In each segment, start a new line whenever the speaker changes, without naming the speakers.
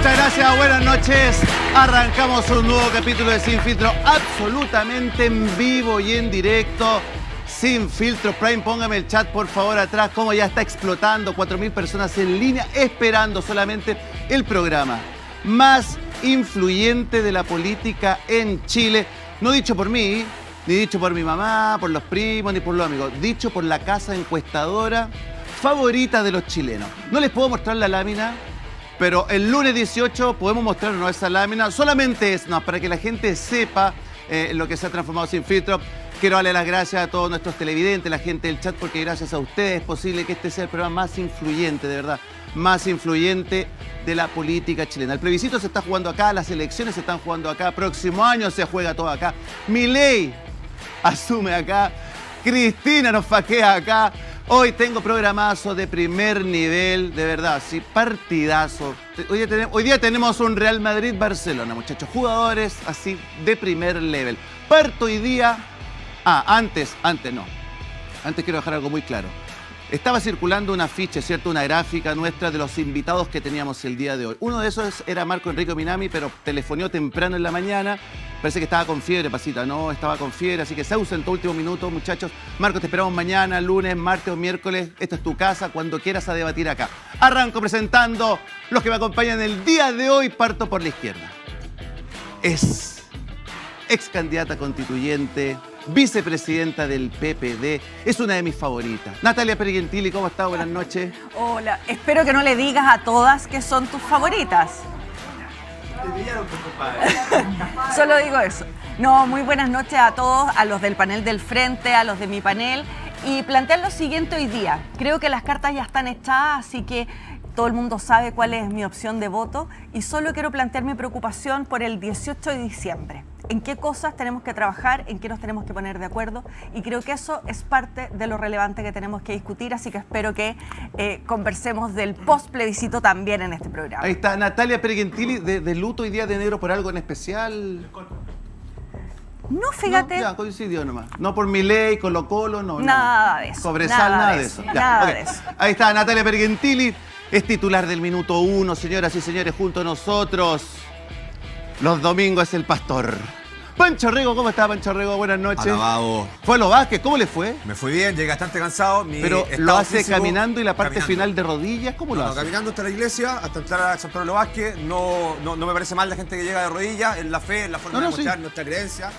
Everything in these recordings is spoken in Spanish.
Muchas gracias, buenas noches. Arrancamos un nuevo capítulo de Sin Filtro, absolutamente en vivo y en directo. Sin Filtro Prime, póngame el chat por favor atrás, como ya está explotando, 4.000 personas en línea esperando solamente el programa más influyente de la política en Chile. No dicho por mí, ni dicho por mi mamá, por los primos, ni por los amigos, dicho por la casa encuestadora favorita de los chilenos. No les puedo mostrar la lámina, pero el lunes 18 podemos mostrarnos esa lámina. Solamente es no, para que la gente sepa eh, lo que se ha transformado sin filtro. Quiero darle las gracias a todos nuestros televidentes, la gente del chat, porque gracias a ustedes es posible que este sea el programa más influyente, de verdad, más influyente de la política chilena. El plebiscito se está jugando acá, las elecciones se están jugando acá, próximo año se juega todo acá. Mi ley asume acá, Cristina nos faquea acá. Hoy tengo programazo de primer nivel, de verdad, sí, partidazo. Hoy día, tenemos, hoy día tenemos un Real Madrid-Barcelona, muchachos, jugadores así de primer level. Parto hoy día Ah, antes, antes no. Antes quiero dejar algo muy claro. Estaba circulando una ficha, ¿cierto? Una gráfica nuestra de los invitados que teníamos el día de hoy. Uno de esos era Marco Enrico Minami, pero telefonió temprano en la mañana. Parece que estaba con fiebre, pasita. No, estaba con fiebre, así que se ausentó último minuto, muchachos. Marco, te esperamos mañana, lunes, martes o miércoles. Esta es tu casa, cuando quieras a debatir acá. Arranco presentando los que me acompañan el día de hoy. Parto por la izquierda. Es ex candidata constituyente, vicepresidenta del PPD. Es una de mis favoritas. Natalia Pergentili, ¿cómo estás? Buenas noches.
Hola, espero que no le digas a todas que son tus favoritas. Solo digo eso. No, muy buenas noches a todos, a los del panel del frente, a los de mi panel. Y plantear lo siguiente hoy día. Creo que las cartas ya están echadas, así que todo el mundo sabe cuál es mi opción de voto. Y solo quiero plantear mi preocupación por el 18 de diciembre en qué cosas tenemos que trabajar, en qué nos tenemos que poner de acuerdo y creo que eso es parte de lo relevante que tenemos que discutir, así que espero que eh, conversemos del post plebiscito también en este programa.
Ahí está Natalia Pergentili de, luto y día de enero por algo en especial.
No, fíjate.
No, ya, coincidió nomás. No por mi ley, Colo Colo, no.
Nada de eso.
Cobresal, nada, de eso.
nada de eso.
Ahí está Natalia Pergentili, es titular del minuto uno, señoras y señores, junto a nosotros. Los domingos es el pastor. Pancho Rego, ¿cómo está Pancho Rego? Buenas noches.
Alabado.
¿Fue a los Vázquez? ¿Cómo le fue?
Me fui bien, llegué bastante cansado.
Pero lo hace caminando y la parte final de rodillas, ¿cómo lo hace?
caminando hasta la iglesia, hasta entrar a San Pedro Vázquez. No, no, me parece mal la gente que llega de rodillas, en la fe, en la forma de mostrar nuestra creencia,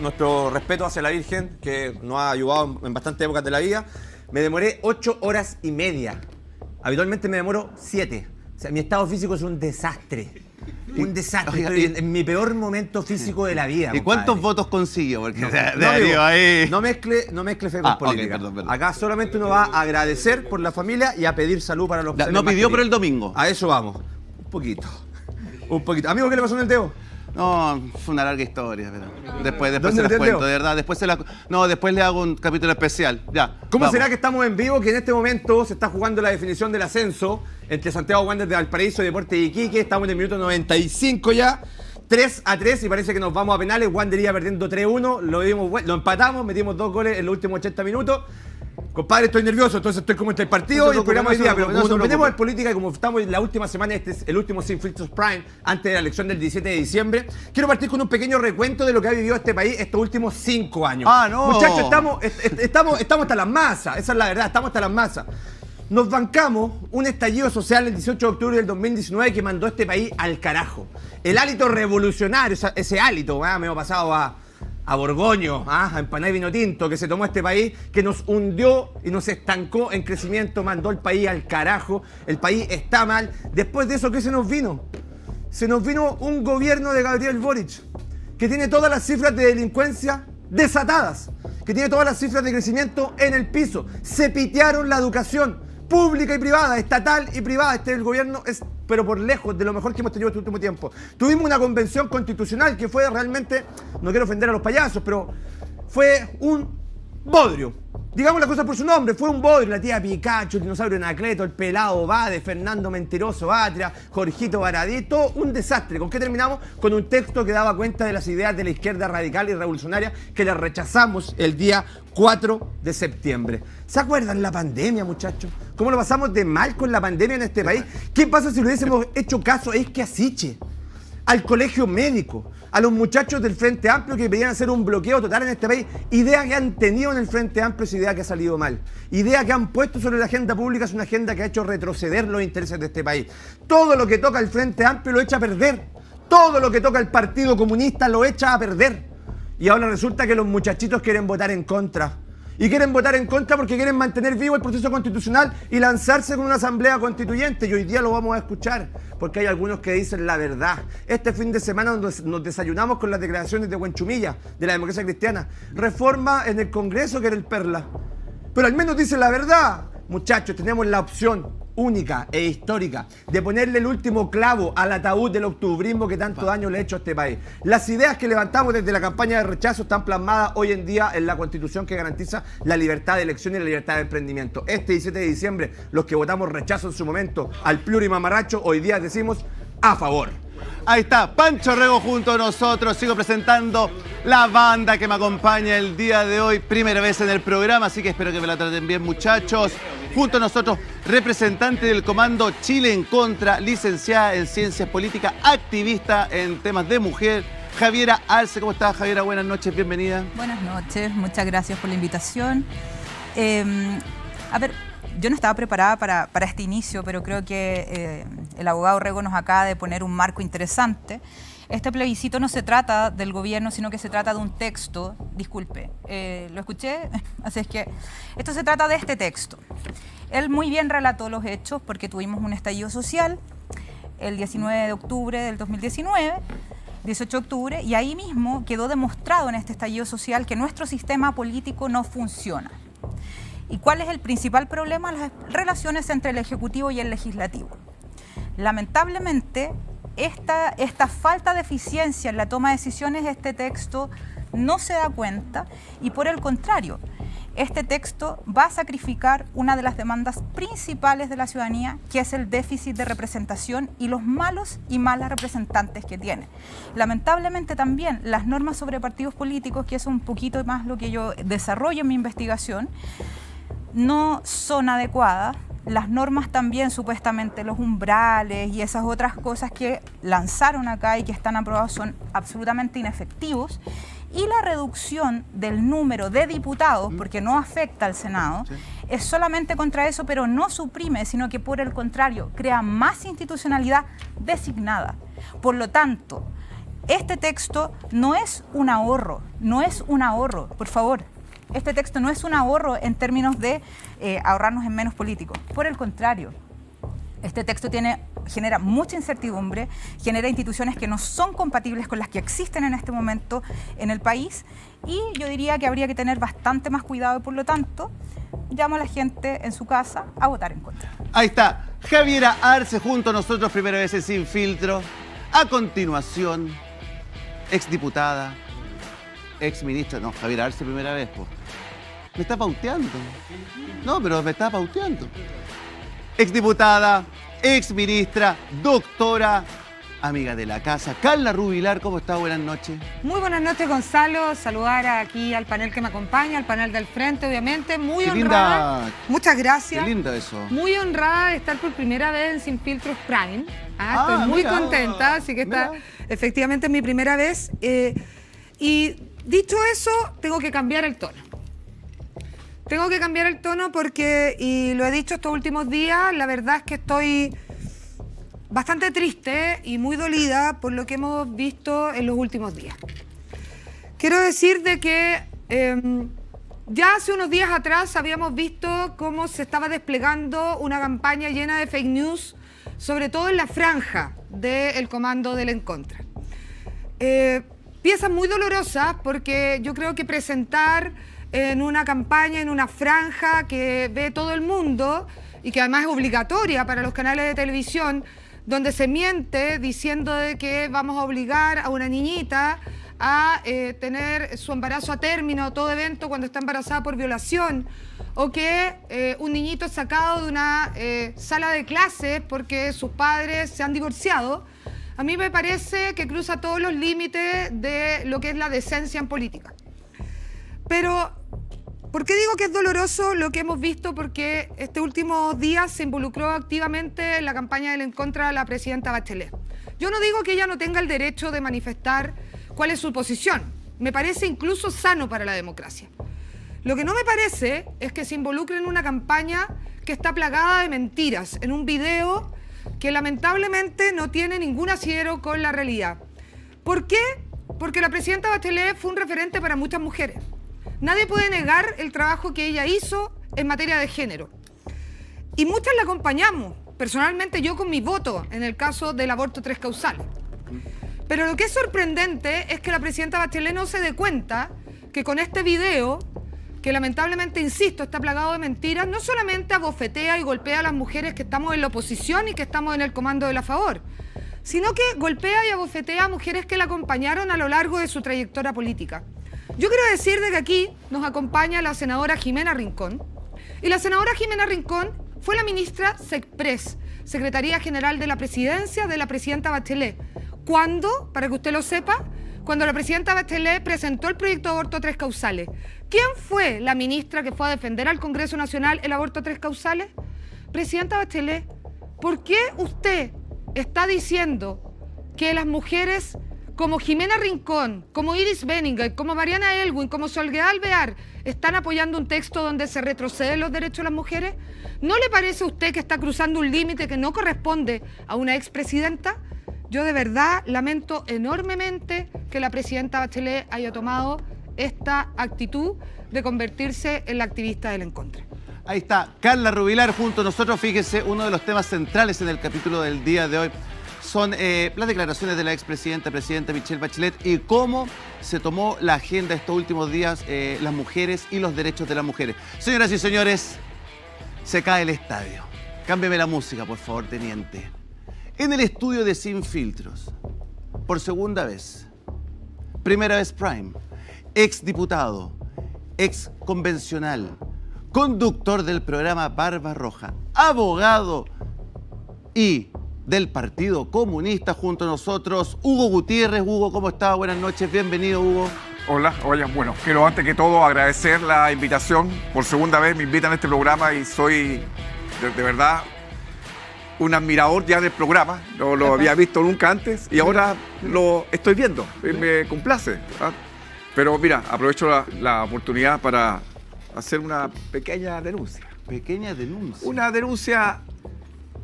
nuestro respeto hacia la Virgen, que nos ha ayudado en bastantes épocas de la vida. Me demoré ocho horas y media. Habitualmente me demoro siete. O sea, mi estado físico es un desastre. Un desastre. Estoy en, mi peor momento físico de la vida.
¿Y cuántos votos consiguió? Porque
no, ahí... no, mezcle, no mezcle fe con ah, política. Acá solamente uno va a agradecer por la familia y a pedir salud para los
No pidió por el domingo.
A eso vamos. Un poquito. Un poquito. Amigo, ¿qué le pasó en el teo?
No, fue una larga historia, pero después, después se las cuento, de verdad. Después se la, no, después le hago un capítulo especial. Ya.
¿Cómo será que estamos en vivo? Que en este momento se está jugando la definición del ascenso entre Santiago Wanderers de Valparaíso y Deporte de Iquique. Estamos en el minuto 95 ya. 3 a 3 y parece que nos vamos a penales. Wander iba perdiendo 3-1. Lo, lo empatamos, metimos dos goles en los últimos 80 minutos. Compadre, estoy nervioso, entonces estoy como entre el partido y el programa hoy día, pero como nos metemos en política y como estamos en la última semana, este es el último Sin Filtros Prime, antes de la elección del 17 de diciembre, quiero partir con un pequeño recuento de lo que ha vivido este país estos últimos cinco años.
Ah, no.
Muchachos, estamos, estamos, estamos hasta las masas, esa es la verdad, estamos hasta las masas. Nos bancamos un estallido social el 18 de octubre del 2019 que mandó este país al carajo. El hálito revolucionario, ese hálito, me ha pasado a a Borgoño, a Empaná y Vino Tinto, que se tomó este país, que nos hundió y nos estancó en crecimiento, mandó el país al carajo, el país está mal. Después de eso, ¿qué se nos vino? Se nos vino un gobierno de Gabriel Boric, que tiene todas las cifras de delincuencia desatadas, que tiene todas las cifras de crecimiento en el piso. Se pitearon la educación pública y privada, estatal y privada. Este el gobierno es, pero por lejos, de lo mejor que hemos tenido este último tiempo. Tuvimos una convención constitucional que fue realmente, no quiero ofender a los payasos, pero fue un bodrio. Digamos la cosa por su nombre, fue un bodrio, la tía Pikachu, el dinosaurio Anacleto, el pelado Bade, Fernando Mentiroso Atria, Jorgito Baradito, un desastre. ¿Con qué terminamos? Con un texto que daba cuenta de las ideas de la izquierda radical y revolucionaria que le rechazamos el día 4 de septiembre. ¿Se acuerdan la pandemia, muchachos? ¿Cómo lo pasamos de mal con la pandemia en este país? ¿Qué pasa si le hubiésemos hecho caso es que asiche? Al colegio médico, a los muchachos del Frente Amplio que pedían hacer un bloqueo total en este país. Idea que han tenido en el Frente Amplio es idea que ha salido mal. Idea que han puesto sobre la agenda pública es una agenda que ha hecho retroceder los intereses de este país. Todo lo que toca el Frente Amplio lo echa a perder. Todo lo que toca el Partido Comunista lo echa a perder. Y ahora resulta que los muchachitos quieren votar en contra. Y quieren votar en contra porque quieren mantener vivo el proceso constitucional y lanzarse con una asamblea constituyente. Y hoy día lo vamos a escuchar, porque hay algunos que dicen la verdad. Este fin de semana nos desayunamos con las declaraciones de Huenchumilla, de la democracia cristiana. Reforma en el Congreso que era el Perla. Pero al menos dice la verdad. Muchachos, tenemos la opción única e histórica de ponerle el último clavo al ataúd del octubrismo que tanto daño le ha hecho a este país. Las ideas que levantamos desde la campaña de rechazo están plasmadas hoy en día en la constitución que garantiza la libertad de elección y la libertad de emprendimiento. Este 17 de diciembre, los que votamos rechazo en su momento al plurimamaracho, hoy día decimos a favor.
Ahí está, Pancho Rego junto a nosotros. Sigo presentando la banda que me acompaña el día de hoy. Primera vez en el programa, así que espero que me la traten bien, muchachos. Junto a nosotros, representante del Comando Chile en Contra, licenciada en Ciencias Políticas, activista en temas de mujer. Javiera Arce, ¿cómo estás, Javiera? Buenas noches, bienvenida.
Buenas noches, muchas gracias por la invitación. Em, a ver, yo no estaba preparada para, este inicio, pero creo que eh, el abogado Rego nos acaba de poner un marco interesante. Este plebiscito no se trata del gobierno, sino que se trata de un texto. Disculpe, eh, ¿lo escuché? Así es que esto se trata de este texto. Él muy bien relató los hechos porque tuvimos un estallido social el 19 de octubre del 2019. 18 de octubre, y ahí mismo quedó demostrado en este estallido social que nuestro sistema político no funciona. ¿Y cuál es el principal problema? Las relaciones entre el Ejecutivo y el Legislativo. Lamentablemente, esta, esta falta de eficiencia en la toma de decisiones, este texto no se da cuenta y por el contrario, este texto va a sacrificar una de las demandas principales de la ciudadanía, que es el déficit de representación y los malos y malas representantes que tiene. Lamentablemente también las normas sobre partidos políticos, que es un poquito más lo que yo desarrollo en mi investigación, no son adecuadas. Las normas también, supuestamente, los umbrales y esas otras cosas que lanzaron acá y que están aprobados son absolutamente inefectivos. Y la reducción del número de diputados, porque no afecta al Senado, es solamente contra eso, pero no suprime, sino que por el contrario, crea más institucionalidad designada. Por lo tanto, este texto no es un ahorro, no es un ahorro, por favor, este texto no es un ahorro en términos de eh, ahorrarnos en menos políticos. Por el contrario, este texto genera mucha incertidumbre, genera instituciones que no son compatibles con las que existen en este momento en el país y yo diría que habría que tener bastante más cuidado y por lo tanto llamo a la gente en su casa a votar en contra.
Ahí está, Javiera Arce junto a nosotros, primera vez en Sin Filtro. A continuación, exdiputada, exministra, no, Javier Arce primera vez, pues. Me está pauteando. No, pero me está pauteando. Exdiputada, exministra, doctora, amiga de la casa. Carla Rubilar, ¿cómo está? Buenas noches.
Muy buenas noches, Gonzalo. Saludar aquí al panel que me acompaña, al panel del frente, obviamente. Muy honrada. Muchas gracias.
Qué linda eso.
Muy honrada de estar por primera vez en Sin Filtros Prime. Ah, estoy ah, muy contenta, así que está efectivamente mi primera vez. Eh, y dicho eso, tengo que cambiar el tono. Tengo que cambiar el tono porque, y lo he dicho estos últimos días, la verdad es que estoy bastante triste y muy dolida por lo que hemos visto en los últimos días. Quiero decir de que em, ya hace unos días atrás habíamos visto cómo se estaba desplegando una campaña llena de fake news, sobre todo en la franja del comando del Encontra. Eh, piezas muy dolorosas porque yo creo que presentar en una campaña, en una franja que ve todo el mundo y que además es obligatoria para los canales de televisión, donde se miente diciendo de que vamos a obligar a una niñita a eh, tener su embarazo a término, todo evento cuando está embarazada por violación, o que eh, un niñito es sacado de una eh, sala de clases porque sus padres se han divorciado, a mí me parece que cruza todos los límites de lo que es la decencia en política. Pero, ¿por qué digo que es doloroso lo que hemos visto? Porque este último día se involucró activamente en la campaña en contra de la presidenta Bachelet. Yo no digo que ella no tenga el derecho de manifestar cuál es su posición. Me parece incluso sano para la democracia. Lo que no me parece es que se involucre en una campaña que está plagada de mentiras, en un video que lamentablemente no tiene ningún asidero con la realidad. ¿Por qué? Porque la presidenta Bachelet fue un referente para muchas mujeres. Nadie puede negar el trabajo que ella hizo en materia de género. Y muchas la acompañamos, personalmente yo con mi voto, en el caso del aborto tres causales. Pero lo que es sorprendente es que la presidenta Bachelet no se dé cuenta que con este video que lamentablemente, insisto, está plagado de mentiras, no solamente abofetea y golpea a las mujeres que estamos en la oposición y que estamos en el comando de la favor, sino que golpea y abofetea a mujeres que la acompañaron a lo largo de su trayectoria política. Yo quiero decir de que aquí nos acompaña la senadora Jimena Rincón, y la senadora Jimena Rincón fue la ministra SECPRES, Secretaría General de la Presidencia de la presidenta Bachelet. ¿Cuándo? Para que usted lo sepa, cuando la presidenta Bachelet presentó el proyecto de aborto tres causales. ¿Quién fue la ministra que fue a defender al Congreso Nacional el aborto tres causales? Presidenta Bachelet, ¿por qué usted está diciendo que las mujeres como Jimena Rincón, como Iris Benninger, como Mariana Elwin, como Solgueda Alvear, están apoyando un texto donde se retroceden los derechos de las mujeres? ¿No le parece a usted que está cruzando un límite que no corresponde a una expresidenta? Yo de verdad lamento enormemente que la presidenta Bachelet haya tomado esta actitud de convertirse en la activista del encuentro.
Ahí está, Carla Rubilar junto a nosotros. Fíjese, uno de los temas centrales en el capítulo del día de hoy son eh, las declaraciones de la expresidenta, presidenta Michelle Bachelet y cómo se tomó la agenda estos últimos días eh, las mujeres y los derechos de las mujeres. Señoras y señores, se cae el estadio. Cámbiame la música, por favor, teniente. En el estudio de Sin Filtros, por segunda vez, primera vez Prime, ex diputado, ex convencional, conductor del programa Barba Roja, abogado y del Partido Comunista junto a nosotros, Hugo Gutiérrez. Hugo, ¿cómo está? Buenas noches, bienvenido Hugo.
Hola, oye, bueno, quiero antes que todo agradecer la invitación. Por segunda vez me invitan a este programa y soy de verdad un admirador ya del programa, no lo había visto nunca antes y ahora lo estoy viendo, me complace. ¿ah? Pero mira, aprovecho la, oportunidad para hacer una pequeña denuncia.
Pequeña denuncia.
Una denuncia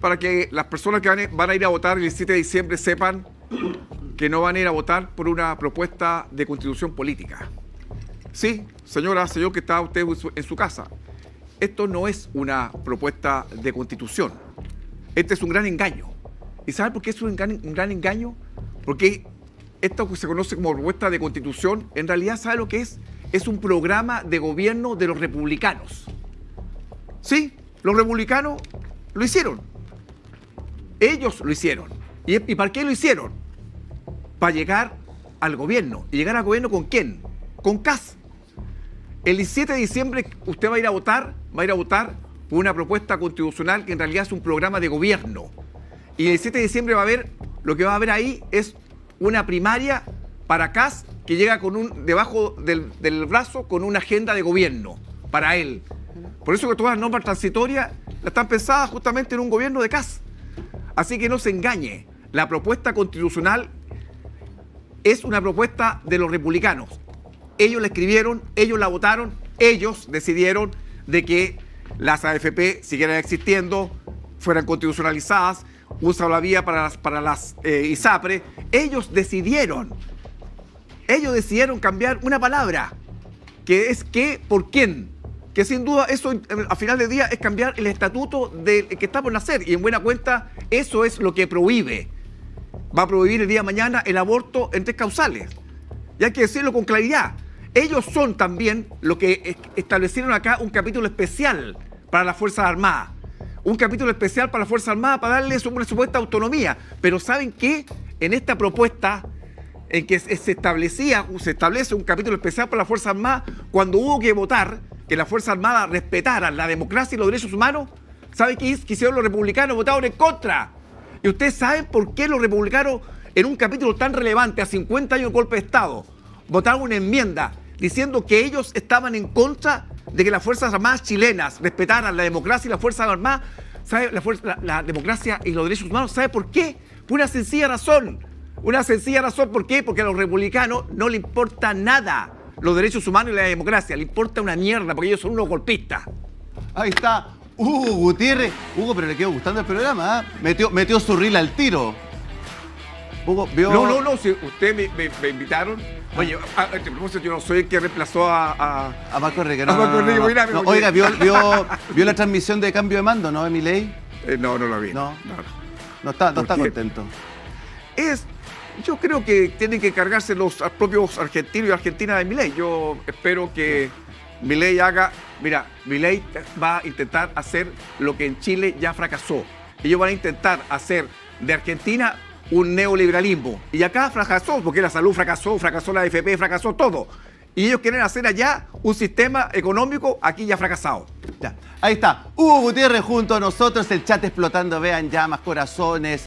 para que las personas que van a ir a votar el 7 de diciembre sepan que no van a ir a votar por una propuesta de constitución política. Sí, señora, señor que está usted en su casa, esto no es una propuesta de constitución este es un gran engaño. ¿Y sabe por qué es un gran, engaño? Porque esto que se conoce como propuesta de constitución, en realidad, ¿sabe lo que es? Es un programa de gobierno de los republicanos. Sí, los republicanos lo hicieron. Ellos lo hicieron. ¿Y, ¿Y para qué lo hicieron? Para llegar al gobierno. ¿Y llegar al gobierno con quién? Con CAS. El 17 de diciembre usted va a ir a votar, va a ir a votar una propuesta constitucional que en realidad es un programa de gobierno. Y el 7 de diciembre va a haber, lo que va a haber ahí es una primaria para CAS que llega con un, debajo del, del brazo con una agenda de gobierno para él. Por eso que todas las normas transitorias están pensadas justamente en un gobierno de CAS. Así que no se engañe, la propuesta constitucional es una propuesta de los republicanos. Ellos la escribieron, ellos la votaron, ellos decidieron de que las AFP siguieran existiendo, fueran constitucionalizadas, usa la vía para las, para las eh, ISAPRE. Ellos decidieron, ellos decidieron cambiar una palabra, que es qué por quién. Que sin duda eso a final del día es cambiar el estatuto de, que está por nacer. Y en buena cuenta eso es lo que prohíbe. Va a prohibir el día de mañana el aborto en tres causales. Y hay que decirlo con claridad. Ellos son también lo que establecieron acá un capítulo especial para las Fuerzas Armadas. Un capítulo especial para las Fuerzas Armadas para darles una supuesta autonomía. Pero ¿saben qué? En esta propuesta en que se establecía, se establece un capítulo especial para las Fuerzas Armadas cuando hubo que votar que las Fuerzas Armadas respetaran la democracia y los derechos humanos. ¿Sabe qué hiz- qué hicieron los republicanos? Votaron en contra. ¿Y ustedes saben por qué los republicanos, en un capítulo tan relevante, a 50 años de golpe de Estado, votaron una enmienda diciendo que ellos estaban en contra de que las Fuerzas Armadas chilenas respetaran la democracia y las Fuerzas Armadas, ¿sabe? La, fuerza- la- democracia y los derechos humanos? ¿Sabe por qué? Por una sencilla razón. Una sencilla razón, ¿por qué? Porque a los republicanos no le importa nada los derechos humanos y la democracia, le importa una mierda, porque ellos son unos golpistas.
Ahí está. Hugo Gutiérrez. Hugo, pero le quedó gustando el programa, ¿ah? Metió, metió su reel al tiro. Hugo, vio.
No, no, no, si ustedes me, me- me invitaron. Oye, a, a este yo no soy el que reemplazó a. a-
A Marco Enrique, no. Oiga, vio, vio, vio la transmisión de cambio de mando, ¿no, Emilei?
eh, no, no lo vi.
No.
no.
No está, no
¿Por
está contento.
Es. Yo creo que tienen que cargarse los propios argentinos y argentinas de Milei. Yo espero que Milei haga. Mira, Milei va a intentar hacer lo que en Chile ya fracasó. Ellos van a intentar hacer de Argentina un neoliberalismo. Y acá fracasó, porque la salud fracasó, fracasó la AFP, fracasó todo. Y ellos quieren hacer allá un sistema económico aquí ya fracasado.
Ya, ahí está. Hugo Gutiérrez junto a nosotros, el chat explotando, vean llamas, corazones,